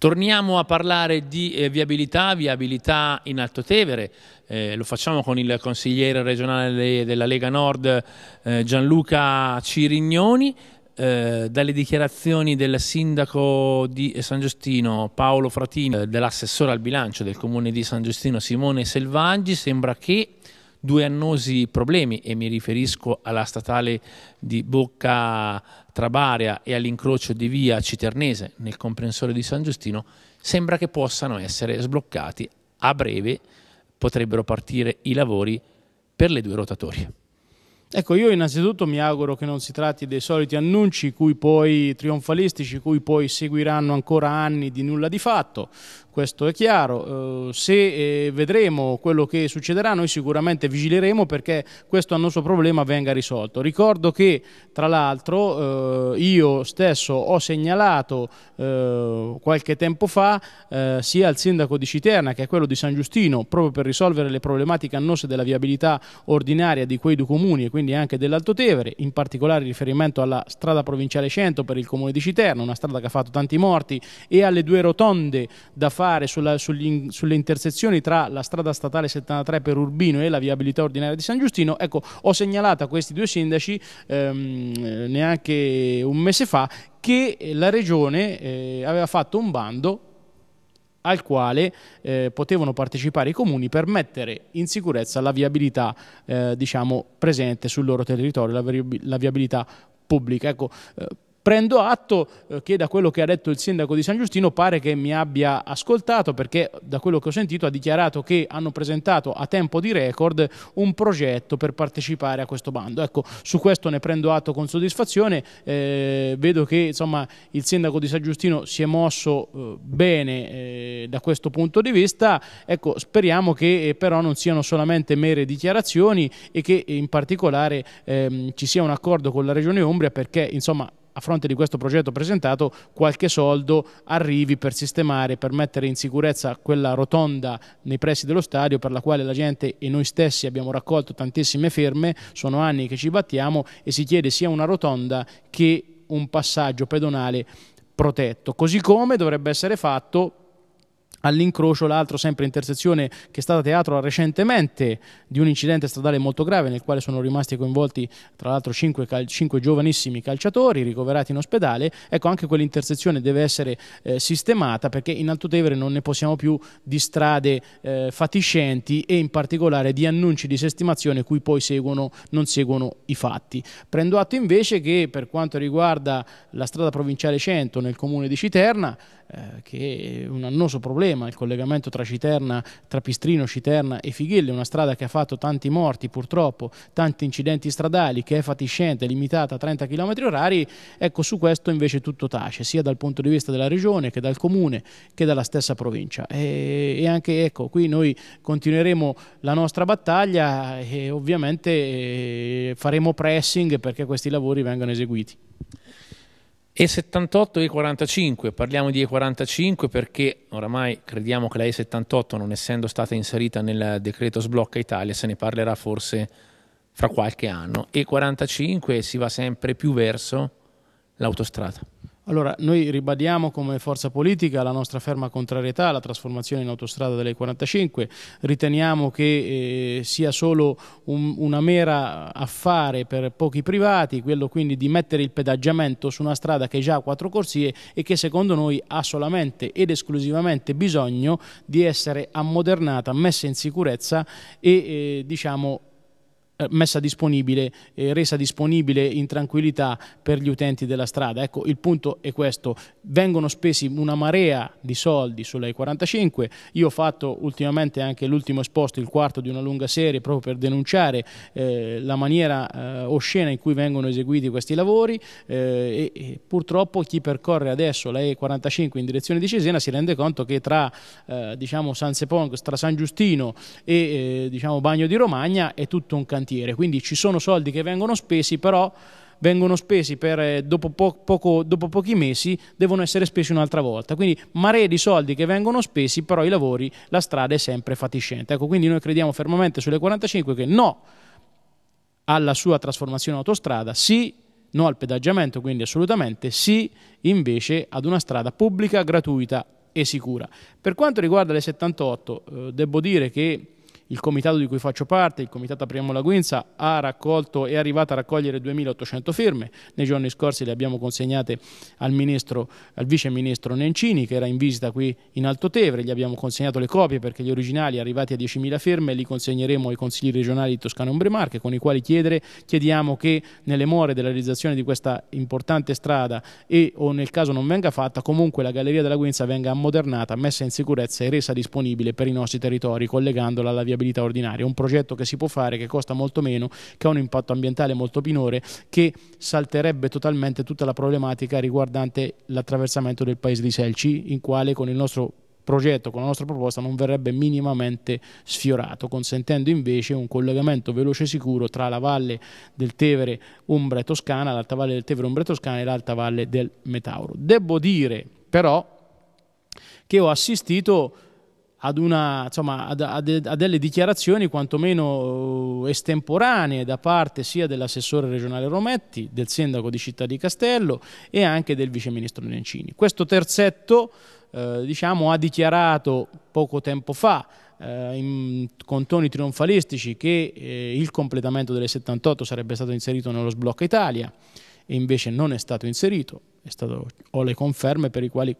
Torniamo a parlare di eh, viabilità, viabilità in Alto Tevere, eh, lo facciamo con il consigliere regionale della Lega Nord eh, Gianluca Cirignoni. Eh, dalle dichiarazioni del sindaco di San Giustino Paolo Fratini, dell'assessore al bilancio del comune di San Giustino Simone Selvaggi, sembra che due annosi problemi e mi riferisco alla statale di Bocca Trabaria e all'incrocio di via Citernese nel comprensore di San Giustino sembra che possano essere sbloccati a breve potrebbero partire i lavori per le due rotatorie. Ecco, io innanzitutto mi auguro che non si tratti dei soliti annunci cui poi trionfalistici, cui poi seguiranno ancora anni di nulla di fatto questo è chiaro. Eh, se eh, vedremo quello che succederà, noi sicuramente vigileremo perché questo annoso problema venga risolto. Ricordo che, tra l'altro, eh, io stesso ho segnalato qualche tempo fa sia al sindaco di Citerna che a quello di San Giustino, proprio per risolvere le problematiche annose della viabilità ordinaria di quei due comuni e quindi anche dell'Alto Tevere, in particolare riferimento alla strada provinciale 100 per il comune di Citerna, una strada che ha fatto tanti morti, e alle due rotonde da fare sulla, sugli, sulle intersezioni tra la strada statale 73 per Urbino e la viabilità ordinaria di San Giustino, ecco, ho segnalato a questi due sindaci ehm, neanche un mese fa che la regione eh, aveva fatto un bando al quale eh, potevano partecipare i comuni per mettere in sicurezza la viabilità eh, diciamo, presente sul loro territorio, la, la viabilità pubblica. Ecco, eh, Prendo atto eh, che da quello che ha detto il sindaco di San Giustino pare che mi abbia ascoltato perché da quello che ho sentito ha dichiarato che hanno presentato a tempo di record un progetto per partecipare a questo bando. Ecco, su questo ne prendo atto con soddisfazione, eh, vedo che insomma, il sindaco di San Giustino si è mosso eh, bene eh, da questo punto di vista, ecco, speriamo che eh, però non siano solamente mere dichiarazioni e che in particolare ehm, ci sia un accordo con la Regione Umbria perché insomma fronte di questo progetto presentato qualche soldo arrivi per sistemare, per mettere in sicurezza quella rotonda nei pressi dello stadio per la quale la gente e noi stessi abbiamo raccolto tantissime firme, sono anni che ci battiamo e si chiede sia una rotonda che un passaggio pedonale protetto, così come dovrebbe essere fatto all'incrocio l'altro sempre intersezione che è stata teatro recentemente di un incidente stradale molto grave nel quale sono rimasti coinvolti tra l'altro cinque, cinque, giovanissimi calciatori ricoverati in ospedale. Ecco anche quell'intersezione deve essere eh, sistemata perché in Alto Tevere non ne possiamo più di strade eh, fatiscenti e in particolare di annunci di sistemazione cui poi seguono, non seguono i fatti. Prendo atto invece che per quanto riguarda la strada provinciale 100 nel comune di Citerna eh, che è un annoso problema, il collegamento tra, Citerna, tra Pistrino, Citerna e Fighille, una strada che ha fatto tanti morti purtroppo, tanti incidenti stradali, che è fatiscente, limitata a 30 km orari, ecco su questo invece tutto tace, sia dal punto di vista della regione che dal comune che dalla stessa provincia e, e anche ecco qui noi continueremo la nostra battaglia e ovviamente eh, faremo pressing perché questi lavori vengano eseguiti. E78 e E45, parliamo di E45 perché oramai crediamo che la E78 non essendo stata inserita nel decreto sblocca Italia se ne parlerà forse fra qualche anno. E45 si va sempre più verso l'autostrada. Allora, noi ribadiamo come forza politica la nostra ferma contrarietà alla trasformazione in autostrada delle 45, riteniamo che eh, sia solo un, una mera affare per pochi privati, quello quindi di mettere il pedaggiamento su una strada che già ha quattro corsie e che secondo noi ha solamente ed esclusivamente bisogno di essere ammodernata, messa in sicurezza e eh, diciamo messa disponibile, eh, resa disponibile in tranquillità per gli utenti della strada. Ecco, il punto è questo, vengono spesi una marea di soldi sulle 45, io ho fatto ultimamente anche l'ultimo esposto, il quarto di una lunga serie, proprio per denunciare eh, la maniera eh, oscena in cui vengono eseguiti questi lavori eh, e, e, purtroppo chi percorre adesso la E45 in direzione di Cesena si rende conto che tra eh, diciamo San Sepolcro, tra San Giustino e diciamo Bagno di Romagna è tutto un cantiere cantiere, quindi ci sono soldi che vengono spesi, però vengono spesi per, eh, dopo, po poco, dopo, pochi mesi, devono essere spesi un'altra volta. Quindi maree di soldi che vengono spesi, però i lavori, la strada è sempre fatiscente. Ecco, quindi noi crediamo fermamente sulle 45 che no alla sua trasformazione in autostrada, sì, no al pedaggiamento, quindi assolutamente sì, invece ad una strada pubblica, gratuita e sicura. Per quanto riguarda le 78, eh, devo dire che il comitato di cui faccio parte, il comitato Apriamo la Guinza, ha raccolto, è arrivato a raccogliere 2800 firme. Nei giorni scorsi le abbiamo consegnate al, ministro, al vice ministro Nencini che era in visita qui in Alto Tevere, gli abbiamo consegnato le copie perché gli originali arrivati a 10.000 firme li consegneremo ai consigli regionali di Toscana e Umbre Marche con i quali chiedere, chiediamo che nelle more della realizzazione di questa importante strada e o nel caso non venga fatta comunque la Galleria della Guinza venga ammodernata, messa in sicurezza e resa disponibile per i nostri territori collegandola alla via viabilità ordinaria, un progetto che si può fare, che costa molto meno, che ha un impatto ambientale molto minore, che salterebbe totalmente tutta la problematica riguardante l'attraversamento del paese di Selci, in quale con il nostro progetto, con la nostra proposta, non verrebbe minimamente sfiorato, consentendo invece un collegamento veloce e sicuro tra la valle del Tevere Umbra e Toscana, l'alta valle del Tevere Umbra e Toscana e l'alta valle del Metauro. Devo dire però che ho assistito ad, una, insomma, ad, ad, a delle dichiarazioni quantomeno eh, estemporanee da parte sia dell'assessore regionale Rometti, del sindaco di Città di Castello e anche del viceministro Nencini. Questo terzetto eh, diciamo, ha dichiarato poco tempo fa eh, in, con toni trionfalistici che eh, il completamento delle 78 sarebbe stato inserito nello sblocco Italia e invece non è stato inserito, è stato, ho le conferme per i quali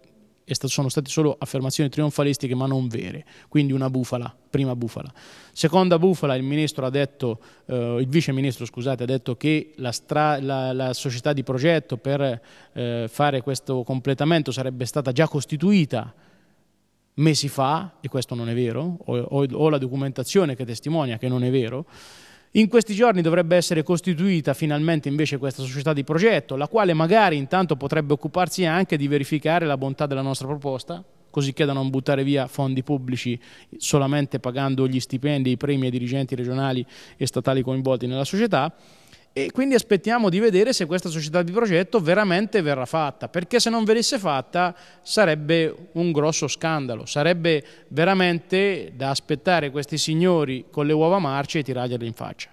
sono state solo affermazioni trionfalistiche ma non vere, quindi una bufala, prima bufala. Seconda bufala, il, ministro ha detto, eh, il vice ministro scusate, ha detto che la, la, la società di progetto per eh, fare questo completamento sarebbe stata già costituita mesi fa, e questo non è vero, ho, ho, ho la documentazione che testimonia che non è vero, in questi giorni dovrebbe essere costituita finalmente invece questa società di progetto, la quale magari intanto potrebbe occuparsi anche di verificare la bontà della nostra proposta, così che da non buttare via fondi pubblici solamente pagando gli stipendi, i premi ai dirigenti regionali e statali coinvolti nella società. E quindi aspettiamo di vedere se questa società di progetto veramente verrà fatta, perché se non venisse fatta sarebbe un grosso scandalo, sarebbe veramente da aspettare questi signori con le uova marce e tirargliele in faccia.